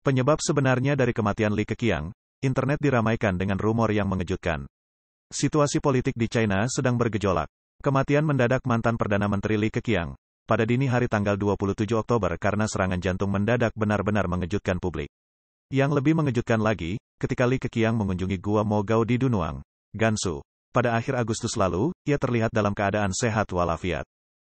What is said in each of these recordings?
Penyebab sebenarnya dari kematian Li Keqiang, internet diramaikan dengan rumor yang mengejutkan. Situasi politik di China sedang bergejolak. Kematian mendadak mantan Perdana Menteri Li Keqiang, pada dini hari tanggal 27 Oktober karena serangan jantung mendadak benar-benar mengejutkan publik. Yang lebih mengejutkan lagi, ketika Li Keqiang mengunjungi Gua Mogao di Dunuang, Gansu. Pada akhir Agustus lalu, ia terlihat dalam keadaan sehat walafiat.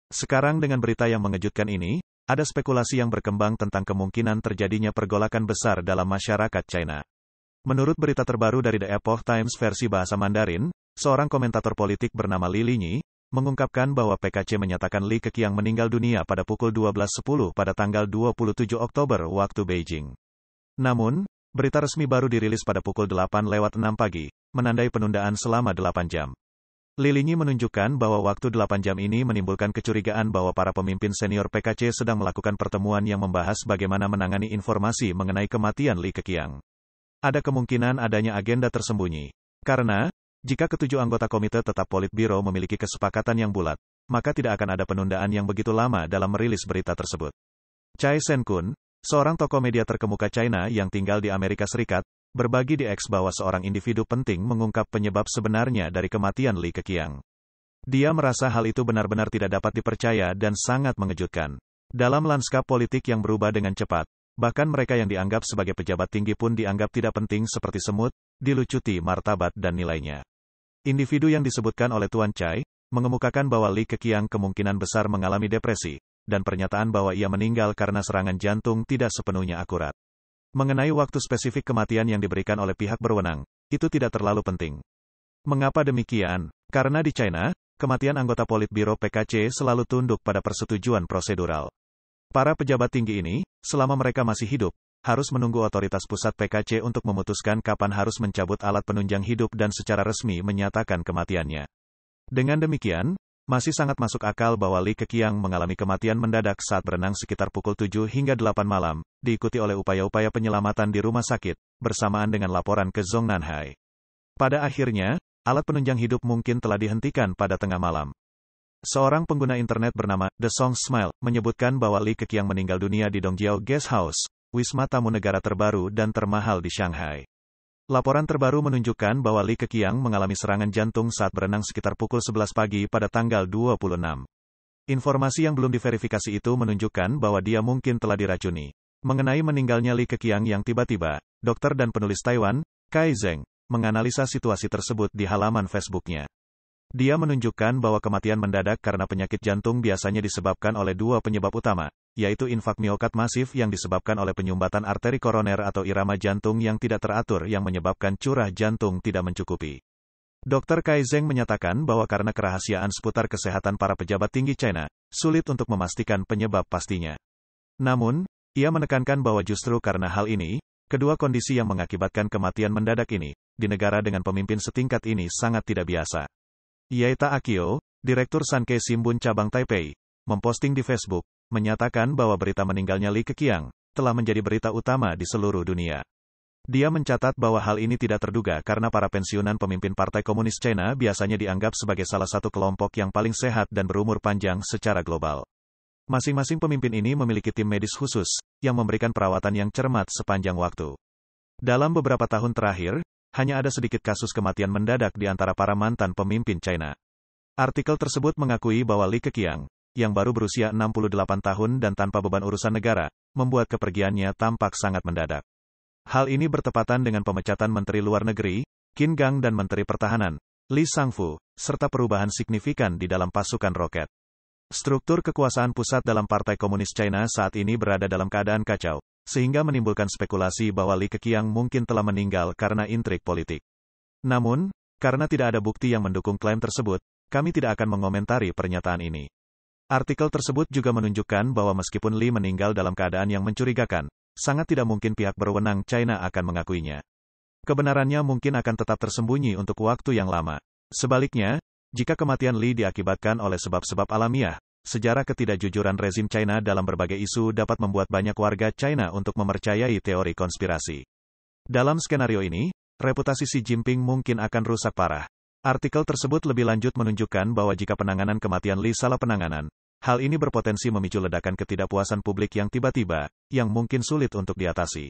Sekarang dengan berita yang mengejutkan ini, ada spekulasi yang berkembang tentang kemungkinan terjadinya pergolakan besar dalam masyarakat China. Menurut berita terbaru dari The Epoch Times versi bahasa Mandarin, seorang komentator politik bernama Li Linyi, mengungkapkan bahwa PKC menyatakan Li Keqiang meninggal dunia pada pukul 12.10 pada tanggal 27 Oktober waktu Beijing. Namun, berita resmi baru dirilis pada pukul 8 lewat 6 pagi, menandai penundaan selama 8 jam. Lilinyi menunjukkan bahwa waktu 8 jam ini menimbulkan kecurigaan bahwa para pemimpin senior PKC sedang melakukan pertemuan yang membahas bagaimana menangani informasi mengenai kematian Li Keqiang ada kemungkinan adanya agenda tersembunyi. Karena, jika ketujuh anggota komite tetap Politbiro memiliki kesepakatan yang bulat, maka tidak akan ada penundaan yang begitu lama dalam merilis berita tersebut. Chai Sen-kun, seorang tokoh media terkemuka China yang tinggal di Amerika Serikat, berbagi di X bahwa seorang individu penting mengungkap penyebab sebenarnya dari kematian Li Keqiang. Dia merasa hal itu benar-benar tidak dapat dipercaya dan sangat mengejutkan. Dalam lanskap politik yang berubah dengan cepat, Bahkan mereka yang dianggap sebagai pejabat tinggi pun dianggap tidak penting seperti semut, dilucuti martabat dan nilainya. Individu yang disebutkan oleh Tuan Chai, mengemukakan bahwa Li Keqiang kemungkinan besar mengalami depresi, dan pernyataan bahwa ia meninggal karena serangan jantung tidak sepenuhnya akurat. Mengenai waktu spesifik kematian yang diberikan oleh pihak berwenang, itu tidak terlalu penting. Mengapa demikian? Karena di China, kematian anggota Politbiro PKC selalu tunduk pada persetujuan prosedural. Para pejabat tinggi ini, selama mereka masih hidup, harus menunggu otoritas pusat PKC untuk memutuskan kapan harus mencabut alat penunjang hidup dan secara resmi menyatakan kematiannya. Dengan demikian, masih sangat masuk akal bahwa Li Keqiang mengalami kematian mendadak saat berenang sekitar pukul 7 hingga 8 malam, diikuti oleh upaya-upaya penyelamatan di rumah sakit, bersamaan dengan laporan ke Zhong Nanhai. Pada akhirnya, alat penunjang hidup mungkin telah dihentikan pada tengah malam. Seorang pengguna internet bernama The Song Smile menyebutkan bahwa Li Keqiang meninggal dunia di Dongjiao Guest House, wisma tamu negara terbaru dan termahal di Shanghai. Laporan terbaru menunjukkan bahwa Li Keqiang mengalami serangan jantung saat berenang sekitar pukul 11 pagi pada tanggal 26. Informasi yang belum diverifikasi itu menunjukkan bahwa dia mungkin telah diracuni. Mengenai meninggalnya Li Keqiang yang tiba-tiba, dokter dan penulis Taiwan, Kai Zheng, menganalisa situasi tersebut di halaman Facebooknya. Dia menunjukkan bahwa kematian mendadak karena penyakit jantung biasanya disebabkan oleh dua penyebab utama, yaitu infak miokard masif yang disebabkan oleh penyumbatan arteri koroner atau irama jantung yang tidak teratur yang menyebabkan curah jantung tidak mencukupi. Dr. Kai Zheng menyatakan bahwa karena kerahasiaan seputar kesehatan para pejabat tinggi China, sulit untuk memastikan penyebab pastinya. Namun, ia menekankan bahwa justru karena hal ini, kedua kondisi yang mengakibatkan kematian mendadak ini, di negara dengan pemimpin setingkat ini sangat tidak biasa. Yaita Akio, Direktur Sankei Shimbun Cabang Taipei, memposting di Facebook, menyatakan bahwa berita meninggalnya Li Keqiang, telah menjadi berita utama di seluruh dunia. Dia mencatat bahwa hal ini tidak terduga karena para pensiunan pemimpin Partai Komunis China biasanya dianggap sebagai salah satu kelompok yang paling sehat dan berumur panjang secara global. Masing-masing pemimpin ini memiliki tim medis khusus, yang memberikan perawatan yang cermat sepanjang waktu. Dalam beberapa tahun terakhir, hanya ada sedikit kasus kematian mendadak di antara para mantan pemimpin China. Artikel tersebut mengakui bahwa Li Keqiang, yang baru berusia 68 tahun dan tanpa beban urusan negara, membuat kepergiannya tampak sangat mendadak. Hal ini bertepatan dengan pemecatan Menteri Luar Negeri, Qin Gang dan Menteri Pertahanan, Li Sangfu, serta perubahan signifikan di dalam pasukan roket. Struktur kekuasaan pusat dalam Partai Komunis China saat ini berada dalam keadaan kacau, sehingga menimbulkan spekulasi bahwa Li Keqiang mungkin telah meninggal karena intrik politik. Namun, karena tidak ada bukti yang mendukung klaim tersebut, kami tidak akan mengomentari pernyataan ini. Artikel tersebut juga menunjukkan bahwa meskipun Li meninggal dalam keadaan yang mencurigakan, sangat tidak mungkin pihak berwenang China akan mengakuinya. Kebenarannya mungkin akan tetap tersembunyi untuk waktu yang lama. Sebaliknya, jika kematian Li diakibatkan oleh sebab-sebab alamiah, sejarah ketidakjujuran rezim China dalam berbagai isu dapat membuat banyak warga China untuk mempercayai teori konspirasi. Dalam skenario ini, reputasi Xi Jinping mungkin akan rusak parah. Artikel tersebut lebih lanjut menunjukkan bahwa jika penanganan kematian Li salah penanganan, hal ini berpotensi memicu ledakan ketidakpuasan publik yang tiba-tiba, yang mungkin sulit untuk diatasi.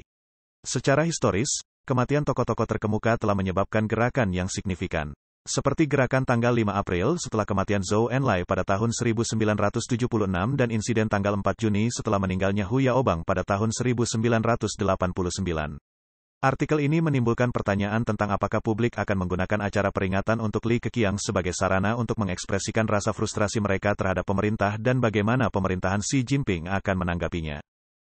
Secara historis, kematian tokoh-tokoh terkemuka telah menyebabkan gerakan yang signifikan. Seperti gerakan tanggal 5 April setelah kematian Zhou Enlai pada tahun 1976 dan insiden tanggal 4 Juni setelah meninggalnya Hu Yaobang pada tahun 1989. Artikel ini menimbulkan pertanyaan tentang apakah publik akan menggunakan acara peringatan untuk Li Keqiang sebagai sarana untuk mengekspresikan rasa frustrasi mereka terhadap pemerintah dan bagaimana pemerintahan Xi Jinping akan menanggapinya.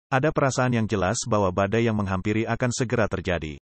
Ada perasaan yang jelas bahwa badai yang menghampiri akan segera terjadi.